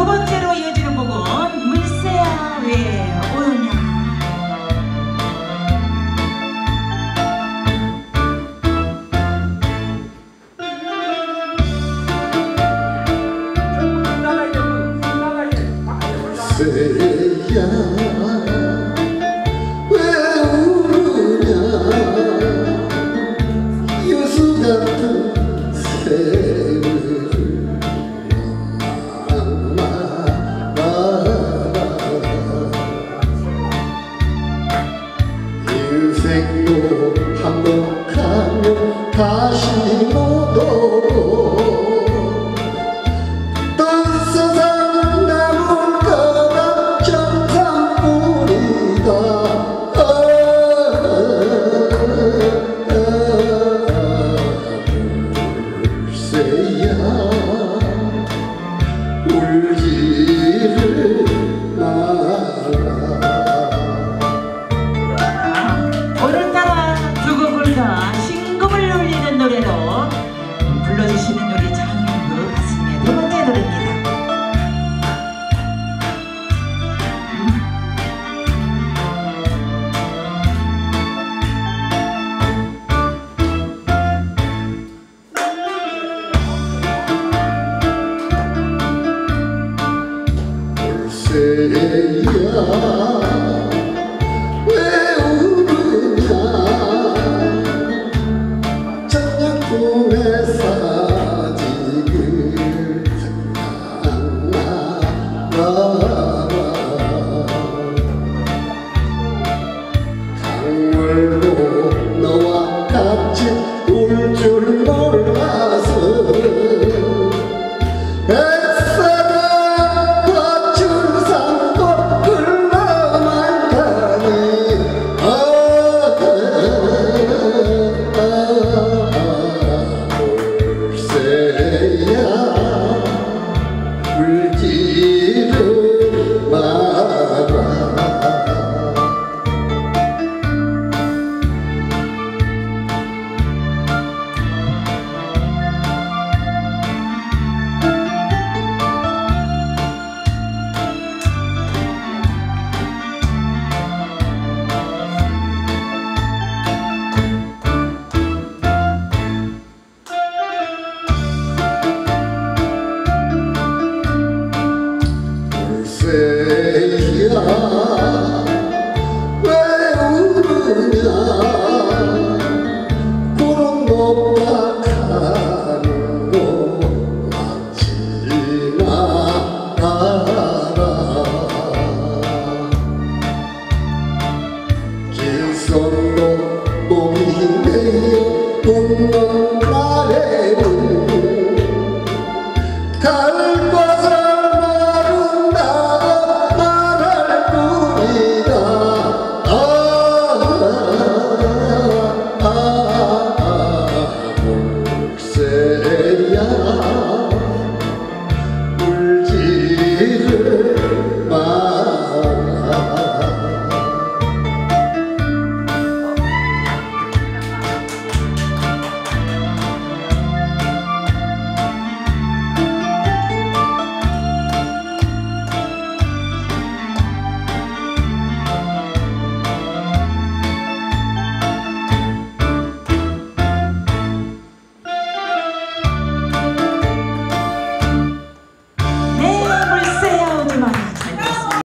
두 번째로 이어지는 곡은 물새야 왜 오느냐 새야 caixa 우느냐 왜 우느냐 구름 높박하는 곳 맞지나 않아